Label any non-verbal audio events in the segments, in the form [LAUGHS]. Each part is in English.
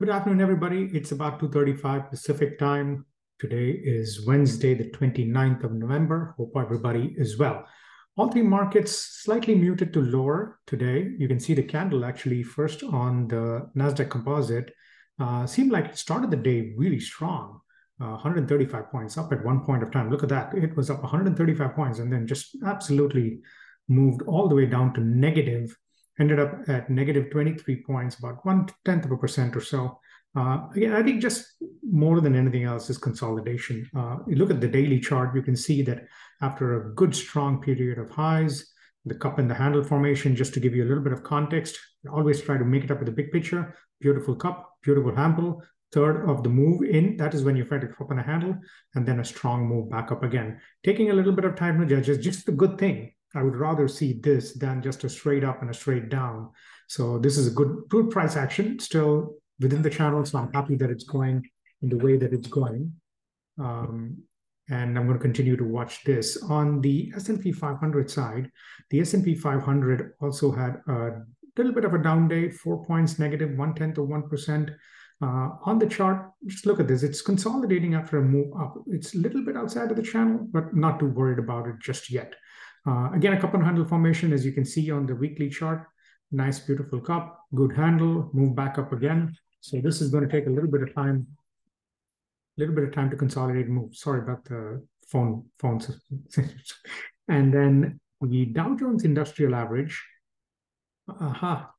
Good afternoon, everybody. It's about 2.35 Pacific time. Today is Wednesday, the 29th of November. Hope everybody is well. All three markets slightly muted to lower today. You can see the candle actually first on the NASDAQ composite uh, seemed like it started the day really strong. Uh, 135 points up at one point of time. Look at that. It was up 135 points and then just absolutely moved all the way down to negative ended up at negative 23 points, about one tenth of a percent or so. Uh, again, I think just more than anything else is consolidation. Uh, you look at the daily chart, you can see that after a good strong period of highs, the cup and the handle formation, just to give you a little bit of context, always try to make it up with the big picture. Beautiful cup, beautiful handle. Third of the move in, that is when you find a cup and a handle, and then a strong move back up again. Taking a little bit of time to judge is just a good thing. I would rather see this than just a straight up and a straight down. So this is a good good price action still within the channel. So I'm happy that it's going in the way that it's going. Um, and I'm going to continue to watch this. On the S&P 500 side, the S&P 500 also had a little bit of a down day, four points negative, one tenth of one percent. Uh, on the chart, just look at this. It's consolidating after a move up. It's a little bit outside of the channel, but not too worried about it just yet. Uh, again, a cup and handle formation, as you can see on the weekly chart. Nice, beautiful cup, good handle, move back up again. So this is going to take a little bit of time, a little bit of time to consolidate move. Sorry about the phone phones. [LAUGHS] and then the Dow Jones Industrial Average. Aha.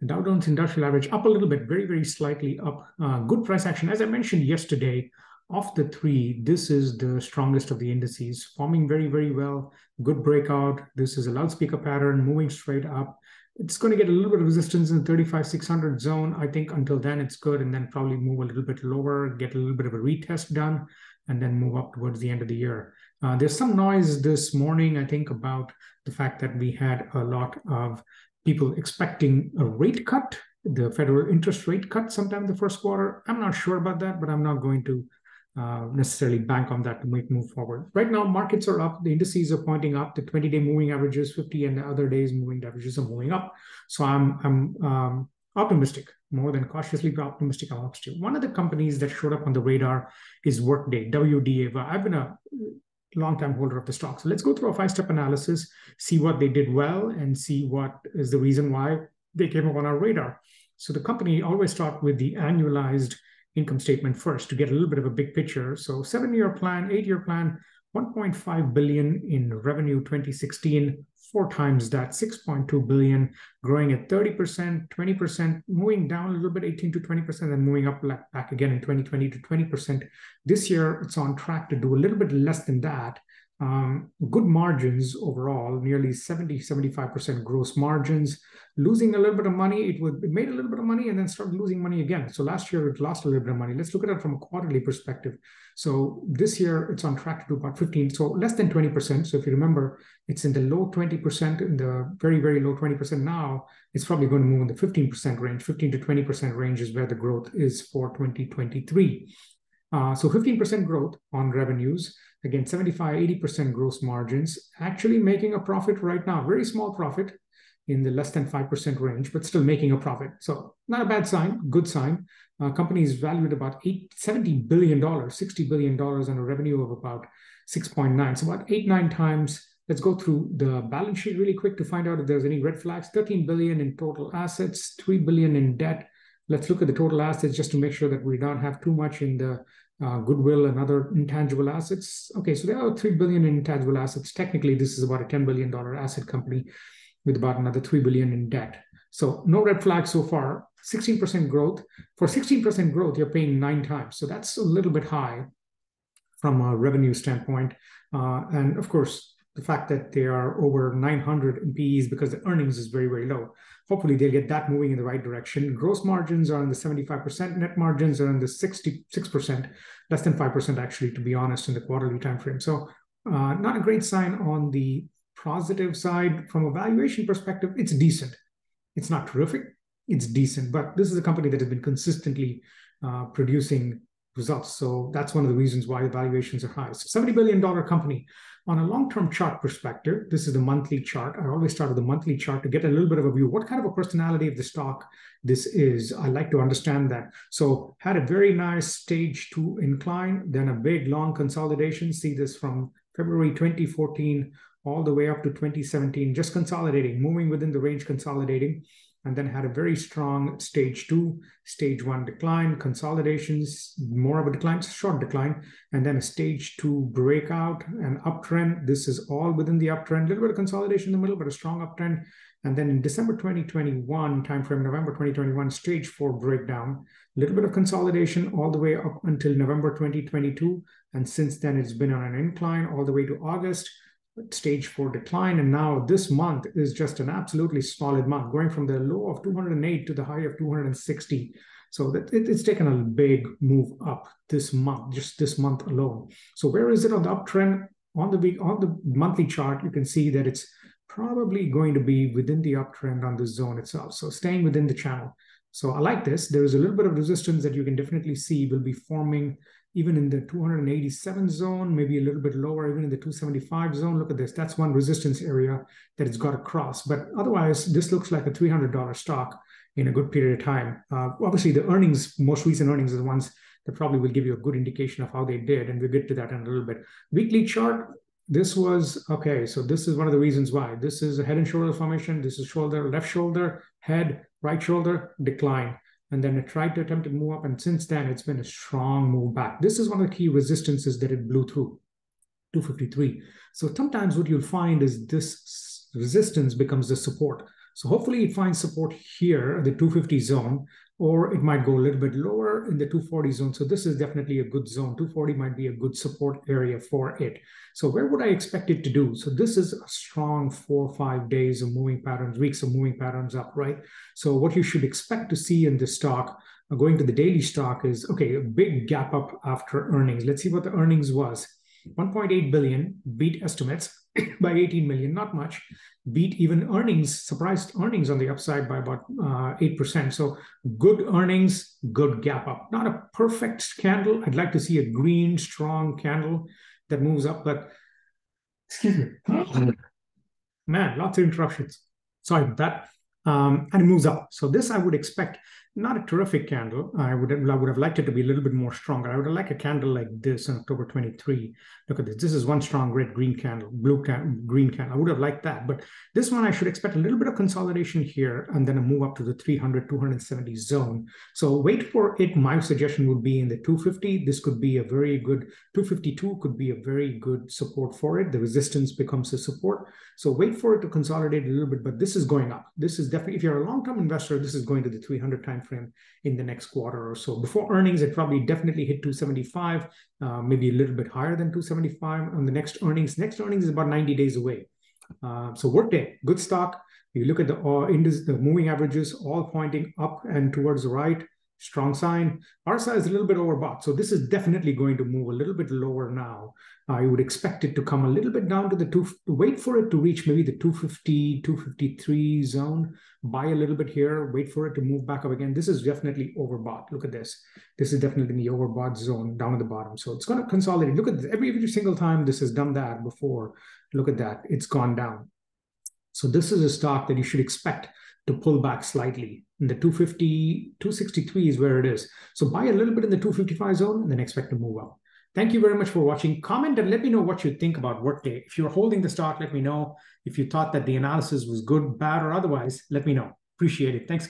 The Dow Jones Industrial Average up a little bit, very, very slightly up. Uh, good price action. As I mentioned yesterday, of the three, this is the strongest of the indices, forming very, very well. Good breakout. This is a loudspeaker pattern moving straight up. It's going to get a little bit of resistance in the 35,600 zone. I think until then it's good, and then probably move a little bit lower, get a little bit of a retest done, and then move up towards the end of the year. Uh, there's some noise this morning, I think, about the fact that we had a lot of people expecting a rate cut, the federal interest rate cut sometime in the first quarter. I'm not sure about that, but I'm not going to uh, necessarily bank on that to make move forward. Right now, markets are up. The indices are pointing up. The 20-day moving averages, 50, and the other days moving averages are moving up. So I'm I'm um, optimistic, more than cautiously optimistic. I'm optimistic. One of the companies that showed up on the radar is Workday, WDAY. I've been a long-time holder of the stock. So let's go through a five-step analysis, see what they did well, and see what is the reason why they came up on our radar. So the company always start with the annualized income statement first to get a little bit of a big picture. So seven-year plan, eight-year plan, 1.5 billion in revenue 2016, four times that, 6.2 billion, growing at 30%, 20%, moving down a little bit, 18 to 20%, and moving up back again in 2020 to 20%. This year, it's on track to do a little bit less than that um, good margins overall, nearly 70, 75% gross margins. Losing a little bit of money, it would it made a little bit of money and then started losing money again. So last year it lost a little bit of money. Let's look at it from a quarterly perspective. So this year it's on track to do about 15, so less than 20%. So if you remember, it's in the low 20%, in the very, very low 20% now. It's probably going to move in the 15% range. 15 to 20% range is where the growth is for 2023. Uh, so 15% growth on revenues, again, 75, 80% gross margins, actually making a profit right now, very small profit in the less than 5% range, but still making a profit. So not a bad sign, good sign. Uh, company is valued about eight, $70 billion, $60 billion on a revenue of about 6.9. So about eight, nine times. Let's go through the balance sheet really quick to find out if there's any red flags. 13 billion in total assets, 3 billion in debt. Let's look at the total assets just to make sure that we don't have too much in the uh, goodwill and other intangible assets. Okay, so there are three billion in intangible assets. Technically, this is about a ten billion dollar asset company with about another three billion in debt. So no red flags so far. 16% growth. For 16% growth, you're paying nine times. So that's a little bit high from a revenue standpoint. Uh, and of course, the fact that they are over 900 in because the earnings is very, very low hopefully they'll get that moving in the right direction. Gross margins are in the 75%, net margins are in the 66%, less than 5% actually, to be honest, in the quarterly time frame. So uh, not a great sign on the positive side. From a valuation perspective, it's decent. It's not terrific, it's decent, but this is a company that has been consistently uh, producing results. So that's one of the reasons why the valuations are high. So $70 billion company. On a long-term chart perspective, this is the monthly chart. I always start with the monthly chart to get a little bit of a view. What kind of a personality of the stock this is? I like to understand that. So had a very nice stage two incline, then a big long consolidation. See this from February 2014 all the way up to 2017, just consolidating, moving within the range, consolidating and then had a very strong stage two, stage one decline, consolidations, more of a decline, short decline, and then a stage two breakout, and uptrend. This is all within the uptrend, a little bit of consolidation in the middle, but a strong uptrend. And then in December 2021 timeframe, November 2021, stage four breakdown, a little bit of consolidation all the way up until November 2022. And since then, it's been on an incline all the way to August stage four decline. And now this month is just an absolutely solid month, going from the low of 208 to the high of 260. So that it, it's taken a big move up this month, just this month alone. So where is it on the uptrend? On the week, on the monthly chart, you can see that it's probably going to be within the uptrend on the zone itself. So staying within the channel. So I like this. There is a little bit of resistance that you can definitely see will be forming even in the 287 zone, maybe a little bit lower, even in the 275 zone. Look at this. That's one resistance area that it's got to cross. But otherwise, this looks like a $300 stock in a good period of time. Uh, obviously, the earnings, most recent earnings are the ones that probably will give you a good indication of how they did. And we'll get to that in a little bit. Weekly chart, this was, okay, so this is one of the reasons why. This is a head and shoulder formation. This is shoulder, left shoulder, head, right shoulder, decline and then it tried to attempt to move up. And since then, it's been a strong move back. This is one of the key resistances that it blew through, 253. So sometimes what you'll find is this resistance becomes the support. So hopefully it finds support here, the 250 zone, or it might go a little bit lower in the 240 zone. So this is definitely a good zone. 240 might be a good support area for it. So where would I expect it to do? So this is a strong four or five days of moving patterns, weeks of moving patterns up, right? So what you should expect to see in this stock, uh, going to the daily stock is, okay, a big gap up after earnings. Let's see what the earnings was. 1.8 billion beat estimates [COUGHS] by 18 million, not much beat even earnings, surprised earnings on the upside by about uh, 8%. So good earnings, good gap up. Not a perfect candle. I'd like to see a green, strong candle that moves up, but excuse me. [LAUGHS] Man, lots of interruptions. Sorry about that. Um, and it moves up. So this I would expect not a terrific candle. I would have, I would have liked it to be a little bit more stronger. I would have liked a candle like this in October 23. Look at this. This is one strong red green candle, blue can, green candle. I would have liked that. But this one, I should expect a little bit of consolidation here and then a move up to the 300, 270 zone. So wait for it. My suggestion would be in the 250. This could be a very good, 252 could be a very good support for it. The resistance becomes a support. So wait for it to consolidate a little bit, but this is going up. This is definitely, if you're a long-term investor, this is going to the 300 time frame in the next quarter or so. Before earnings, it probably definitely hit 275, uh, maybe a little bit higher than 275 on the next earnings. Next earnings is about 90 days away. Uh, so Workday, good stock. You look at the uh, index, the moving averages, all pointing up and towards the right strong sign. RSI is a little bit overbought. So this is definitely going to move a little bit lower now. I would expect it to come a little bit down to the two, wait for it to reach maybe the 250, 253 zone, buy a little bit here, wait for it to move back up again. This is definitely overbought. Look at this. This is definitely in the overbought zone down at the bottom. So it's going to consolidate. Look at this. Every, every single time this has done that before, look at that. It's gone down. So this is a stock that you should expect to pull back slightly. In the 250, 263 is where it is. So buy a little bit in the 255 zone and then expect to move up. Thank you very much for watching. Comment and let me know what you think about Workday. If you're holding the stock, let me know. If you thought that the analysis was good, bad, or otherwise, let me know. Appreciate it. Thanks.